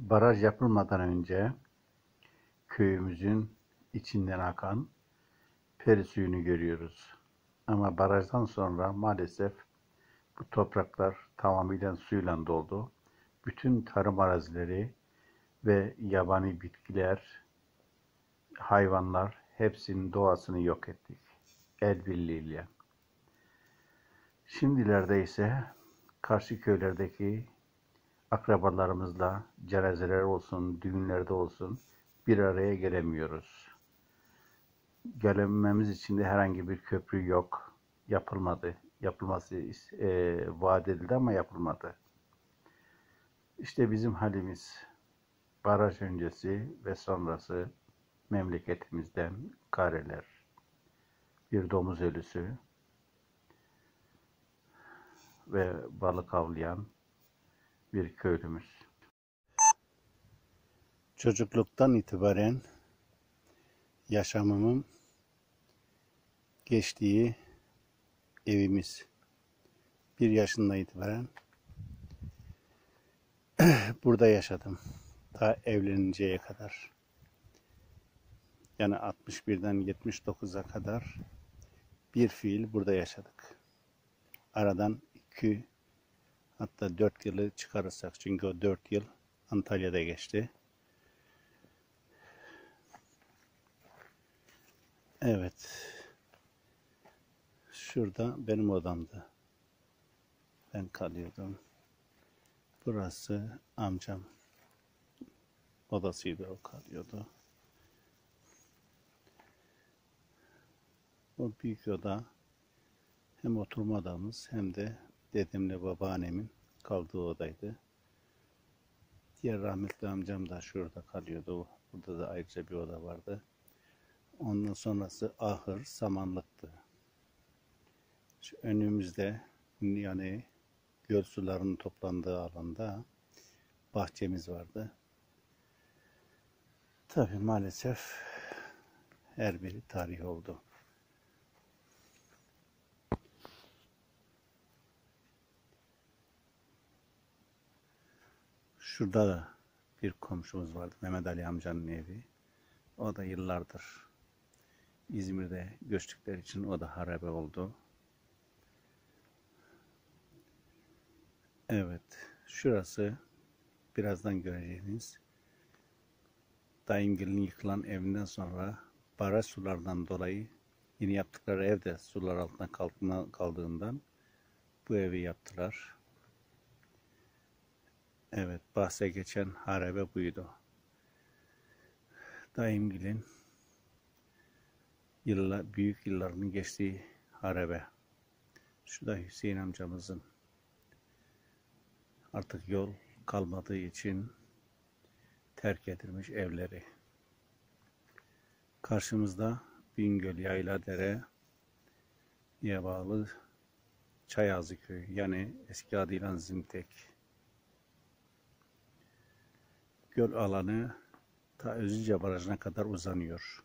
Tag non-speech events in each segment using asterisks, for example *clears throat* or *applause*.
Baraj yapılmadan önce köyümüzün içinden akan peri suyunu görüyoruz. Ama barajdan sonra maalesef bu topraklar tamamıyla suyla doldu. Bütün tarım arazileri ve yabani bitkiler, hayvanlar hepsinin doğasını yok ettik. El birliğiyle. Şimdilerde ise karşı köylerdeki akrabalarımızla cenazeler olsun, düğünlerde olsun bir araya gelemiyoruz. Gelememiz için de herhangi bir köprü yok. Yapılmadı. Yapılması e, vaat edildi ama yapılmadı. İşte bizim halimiz baraj öncesi ve sonrası memleketimizden kareler, bir domuz ölüsü ve balık avlayan bir köylümüz. Çocukluktan itibaren yaşamımın geçtiği evimiz. Bir yaşından itibaren *clears throat* burada yaşadım. Ta evleninceye kadar. Yani 61'den 79'a kadar bir fiil burada yaşadık. Aradan iki hatta dört yılı çıkarırsak çünkü o dört yıl Antalya'da geçti. Evet. Şurada benim odamdı. Ben kalıyordum. Burası amcam odasıydı o kalıyordu. O büyük oda hem oturma odamız hem de dedemle babaannemin kaldığı odaydı. Diğer rahmetli amcam da şurada kalıyordu. Burada da ayrıca bir oda vardı. Ondan sonrası ahır, samanlıktı. Şu önümüzde yani göl sularının toplandığı alanda bahçemiz vardı. Tabi maalesef her biri tarih oldu. Şurada da bir komşumuz vardı. Mehmet Ali amcanın evi. O da yıllardır İzmir'de göçtükleri için o da harabe oldu. Evet, şurası birazdan göreceğiniz Dayımgil'in yıkılan evinden sonra baraj sulardan dolayı yeni yaptıkları evde sular altında kaldığından bu evi yaptılar. Evet, bahse geçen harabe buydu. Dayımgil'in yılla, büyük yıllarının geçtiği harabe. Şu da Hüseyin amcamızın artık yol kalmadığı için terk edilmiş evleri. Karşımızda Bingöl Yayla Dere diye bağlı Çayazı Köyü yani eski adıyla Zimtek. Göl alanı ta Özüce Barajı'na kadar uzanıyor.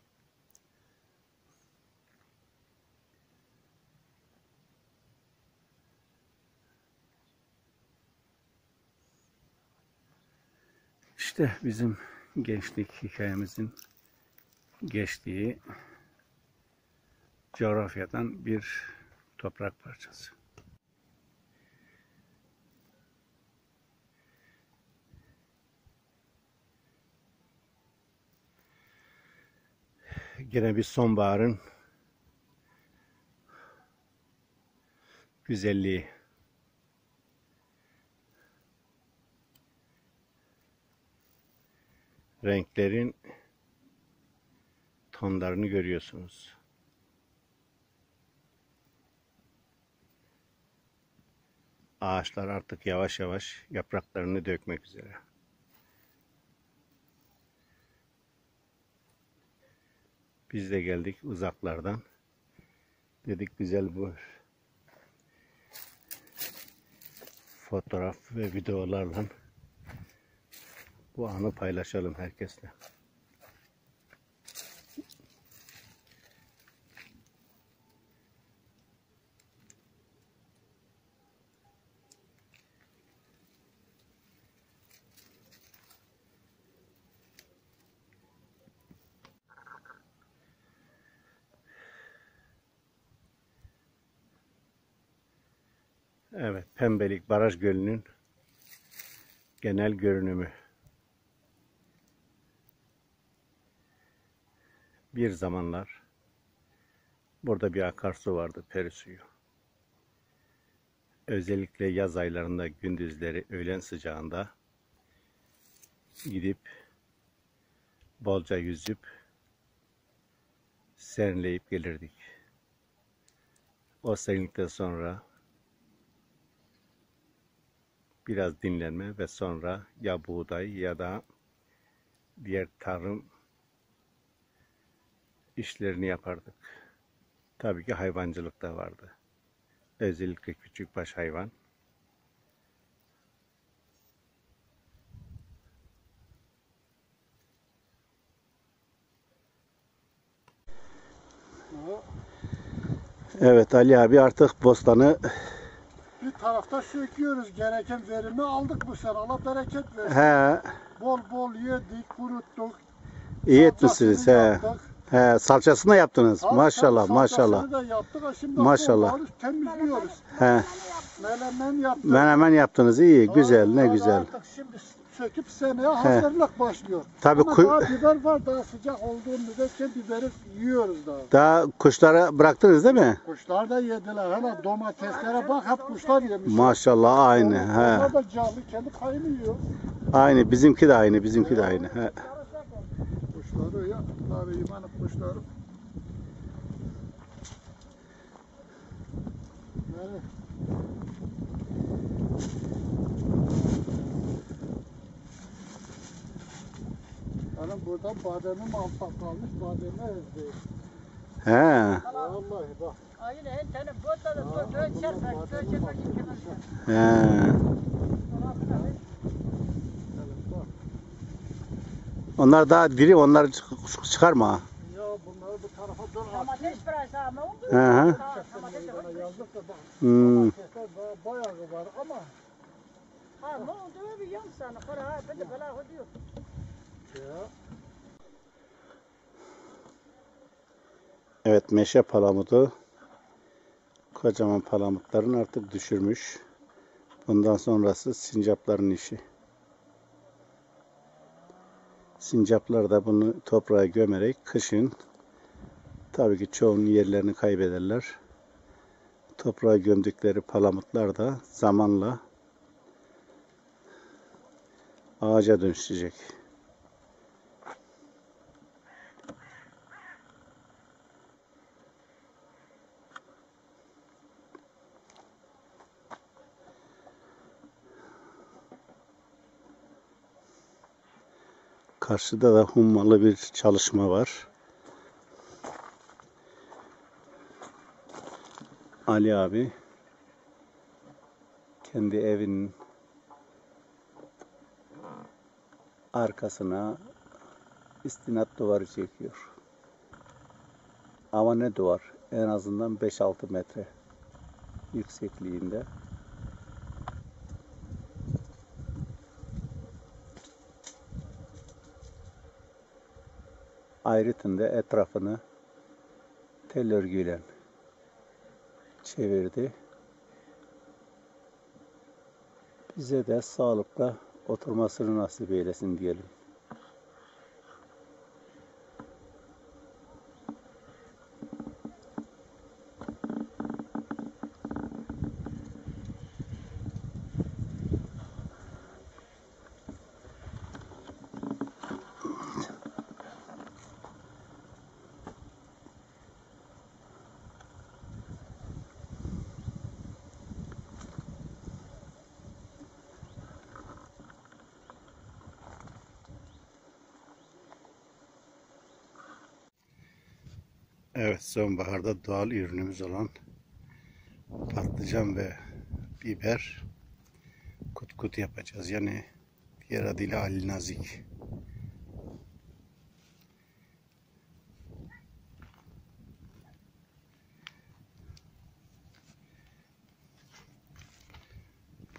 İşte bizim gençlik hikayemizin geçtiği coğrafyadan bir toprak parçası. Yine bir sonbaharın güzelliği. renklerin tonlarını görüyorsunuz. Ağaçlar artık yavaş yavaş yapraklarını dökmek üzere. Biz de geldik uzaklardan. Dedik güzel bu fotoğraf ve videolarla bu anı paylaşalım herkesle. Evet, Pembelik Baraj Gölü'nün genel görünümü. Bir zamanlar burada bir akarsu vardı, peri suyu. Özellikle yaz aylarında gündüzleri öğlen sıcağında gidip bolca yüzüp serinleyip gelirdik. O serinlikten sonra biraz dinlenme ve sonra ya buğday ya da diğer tarım işlerini yapardık. Tabii ki hayvancılık da vardı. Özellikle küçükbaş hayvan. Evet Ali abi artık bostanı tarafta söküyoruz. Gereken verimi aldık bu sene. Allah bereket versin. he Bol bol yedik, kuruttuk. iyi etmişsiniz he. yaptık. He salçasını da yaptınız. Tabii, maşallah maşallah. da yaptık. Şimdi Maşallah. alıyoruz, temizliyoruz. He Melemen yaptık. menemen yaptınız iyi güzel ne Vallahi güzel. Artık şimdi söküp seneye hazırlık başlıyor. Tabii Ama daha biber var. Daha sıcak olduğu müddetçe biberi yiyoruz daha. Daha kuşlara bıraktınız değil mi? Kuşlar da yediler. Hele domateslere bak hep kuşlar yemiş. Maşallah aynı. He. Onlar da canlı kendi payını yiyor. Aynı bizimki de aynı bizimki de aynı. He. Kuşları ya, tabii imanı kuşları. Evet. Hanım burada bademim altta kalmış, bademi ezdi. He. Vallahi bak. Aynen tane botla da böyle çarpar, böyle çarpar, çarpar. He. Onlar daha diri onları çık- çıkarma. Ya bunları bu tarafa dur. Domates parası ama oldu. Hı hı. Ha, domates de var. yazdık da bak. Hmm. Domatesler daha bayağı var ama Ha ne oldu bir yan sana para ha ben de bela ödüyor. Evet meşe palamudu. Kocaman palamutların artık düşürmüş. Bundan sonrası sincapların işi. Sincaplar da bunu toprağa gömerek kışın tabii ki çoğunun yerlerini kaybederler. Toprağa gömdükleri palamutlar da zamanla ağaca dönüşecek. Karşıda da hummalı bir çalışma var. Ali abi kendi evinin arkasına istinat duvarı çekiyor. Ama ne duvar? En azından 5-6 metre yüksekliğinde. Ayrıtında etrafını tel örgüyle çevirdi. Bize de sağlıkla oturmasını nasip eylesin diyelim. Evet, sonbaharda doğal ürünümüz olan patlıcan ve biber kut kut yapacağız. Yani diğer adıyla Ali Nazik.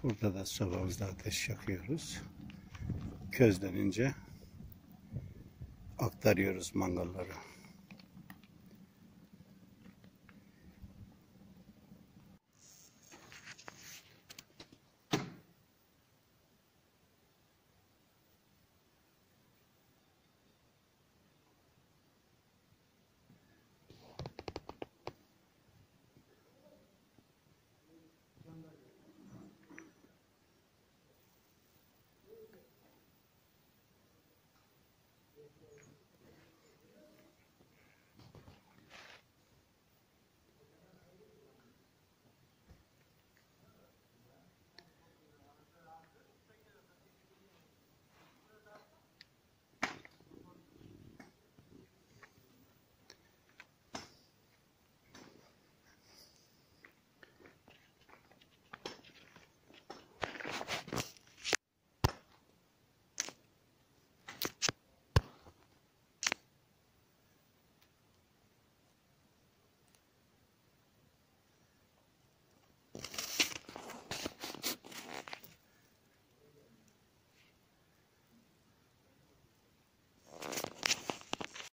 Burada da sobamızda ateş yakıyoruz. Közlenince aktarıyoruz mangalları.